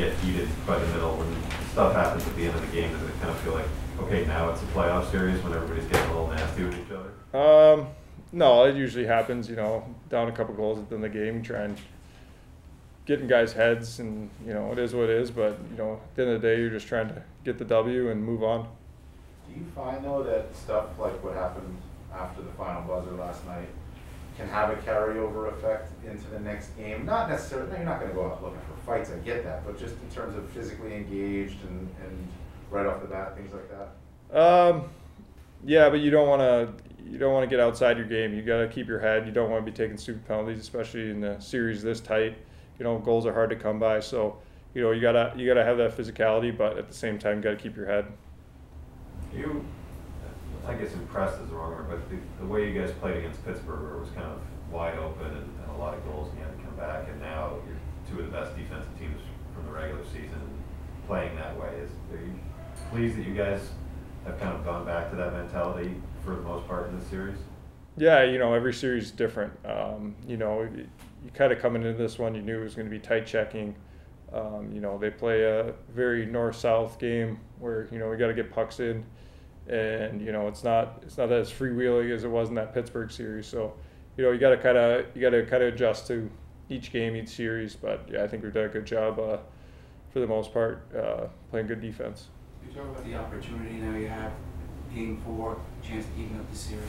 get heated by the middle when stuff happens at the end of the game? Does it kind of feel like, okay, now it's a playoff series when everybody's getting a little nasty with each other? Um, no, it usually happens. You know, down a couple goals at the end of the game, try and get in guys' heads, and you know, it is what it is. But you know, at the end of the day, you're just trying to get the W and move on. Do you find though that stuff like what happened after the final buzzer last night can have a carryover effect into the next game? Not necessarily, no, you're not gonna go out looking for fights, I get that, but just in terms of physically engaged and, and right off the bat, things like that? Um, yeah, but you don't want to you don't want to get outside your game. You got to keep your head. You don't want to be taking stupid penalties, especially in the series this tight. You know, goals are hard to come by, so you know you gotta you gotta have that physicality, but at the same time, you got to keep your head. You, I guess impressed is the wrong word, but the, the way you guys played against Pittsburgh, was kind of wide open and, and a lot of goals, and you had to come back, and now you're two of the best defensive teams from the regular season playing that way. Is are you pleased that you guys have kind of gone back to that mentality for the most part in this series? Yeah, you know, every series is different. Um, you know, you, you kind of coming into this one, you knew it was going to be tight checking. Um, you know, they play a very north-south game where you know we got to get pucks in, and you know it's not it's not as freewheeling as it was in that Pittsburgh series. So, you know, you got to kind of you got to kind of adjust to each game, each series. But yeah, I think we've done a good job uh, for the most part, uh, playing good defense. You talk about the opportunity now you have, game four, chance to even up the series.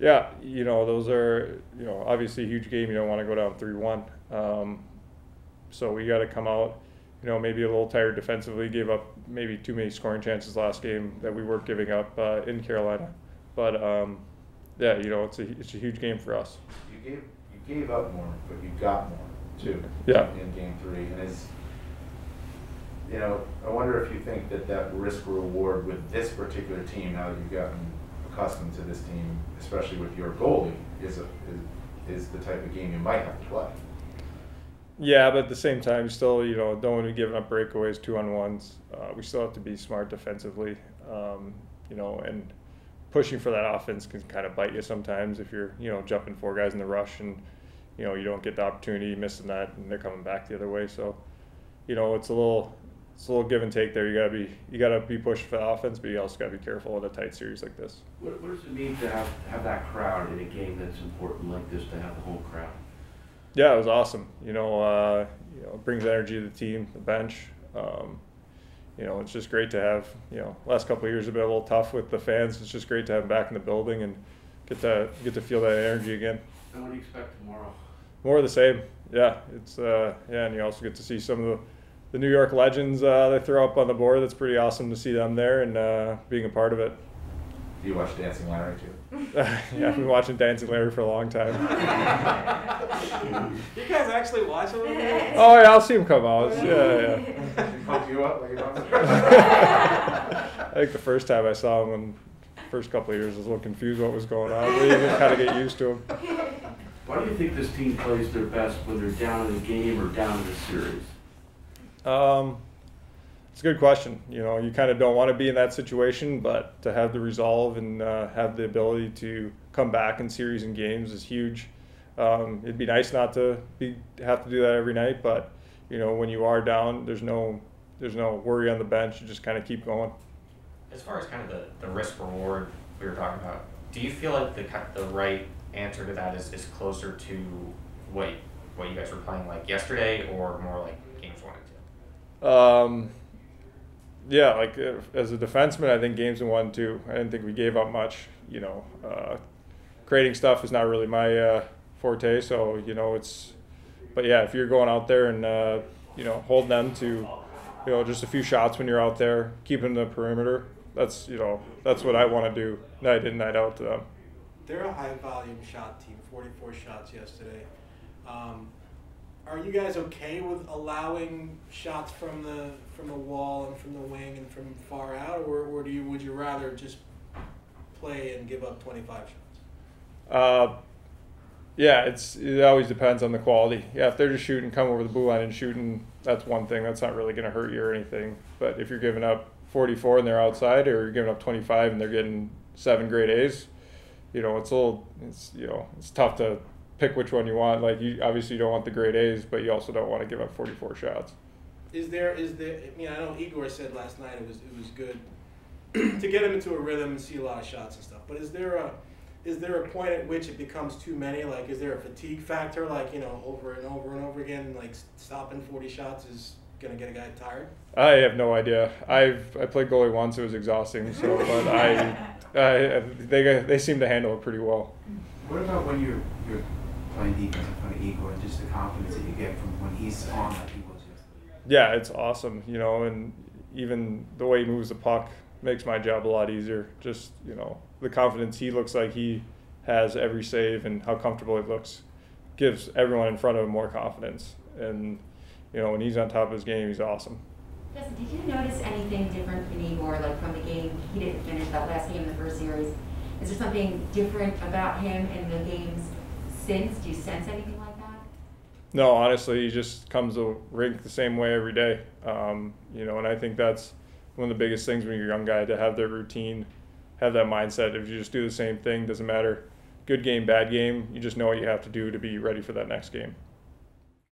Yeah, you know those are you know obviously a huge game. You don't want to go down three one. Um, so we got to come out, you know, maybe a little tired defensively. Gave up maybe too many scoring chances last game that we weren't giving up uh, in Carolina. But um, yeah, you know, it's a it's a huge game for us. You gave, you gave up more, but you got more too. Yeah. In game three, and is, you know, I wonder if you think that that risk reward with this particular team, now that you've gotten accustomed to this team, especially with your goalie, is a, is, is the type of game you might have to play. Yeah, but at the same time, still, you know, don't want to be giving up breakaways, two on ones. Uh, we still have to be smart defensively, um, you know, and pushing for that offense can kind of bite you sometimes if you're, you know, jumping four guys in the rush and, you know, you don't get the opportunity, missing that, and they're coming back the other way. So, you know, it's a little, it's a little give and take there. You gotta be, you gotta be pushing for the offense, but you also gotta be careful in a tight series like this. What, what does it mean to have, have that crowd in a game that's important like this, to have the whole crowd? Yeah, it was awesome. You know, uh, you know, it brings energy to the team, the bench. Um, you know, it's just great to have. You know, last couple of years have been a little tough with the fans. It's just great to have them back in the building and get to get to feel that energy again. And what do you expect tomorrow? More of the same. Yeah, it's uh, yeah, and you also get to see some of the, the New York legends uh, they throw up on the board. That's pretty awesome to see them there and uh, being a part of it. Do you watch Dancing Larry too? yeah, I've been watching Dancing Larry for a long time. You guys actually watch him? Oh yeah, I'll see him come out. Yeah, yeah. Pump you up like a bouncer? I think the first time I saw him, when first couple of years, I was a little confused what was going on. But you just kind of get used to him. Why do you think this team plays their best when they're down in a game or down in a series? Um, it's a good question. You know, you kind of don't want to be in that situation, but to have the resolve and uh, have the ability to come back in series and games is huge. Um, it'd be nice not to be have to do that every night, but you know, when you are down, there's no there's no worry on the bench. You just kind of keep going. As far as kind of the, the risk reward we were talking about, do you feel like the the right answer to that is, is closer to what what you guys were playing like yesterday, or more like games one and two? Um, yeah, like uh, as a defenseman, I think games in one two. I didn't think we gave up much. You know, uh, creating stuff is not really my uh, forte. So you know, it's. But yeah, if you're going out there and uh, you know holding them to, you know, just a few shots when you're out there, keeping the perimeter. That's you know that's what I want to do night in night out to them. They're a high volume shot team, 44 shots yesterday. Um, are you guys okay with allowing shots from the from the wall and from the wing and from far out, or, or do you would you rather just play and give up 25 shots? Uh, yeah, it's it always depends on the quality. Yeah, if they're just shooting, come over the blue line and shooting, that's one thing. That's not really going to hurt you or anything. But if you're giving up 44 and they're outside, or you're giving up 25 and they're getting seven grade A's, you know, it's a little, it's you know, it's tough to pick which one you want. Like you obviously you don't want the grade A's, but you also don't want to give up 44 shots. is there is there? I mean, I know Igor said last night it was it was good to get him into a rhythm and see a lot of shots and stuff. But is there a is there a point at which it becomes too many? Like, is there a fatigue factor? Like, you know, over and over and over again, like stopping forty shots is gonna get a guy tired. I have no idea. I've I played goalie once. It was exhausting. So, but I, I they they seem to handle it pretty well. What about when you're, you're playing defense in front of Igor and just the confidence that you get from when he's on like he was yesterday? Yeah, it's awesome. You know, and even the way he moves the puck makes my job a lot easier. Just you know, the confidence he looks like he has every save and how comfortable he looks gives everyone in front of him more confidence. And you know, when he's on top of his game, he's awesome. Justin, did you notice anything different in Igor, like from the game? He didn't finish that last game in the first series. Is there something different about him in the games since? Do you sense anything like that? No, honestly, he just comes to rink the same way every day. Um, you know, and I think that's one of the biggest things when you're a young guy to have that routine, have that mindset. If you just do the same thing, doesn't matter, good game, bad game, you just know what you have to do to be ready for that next game.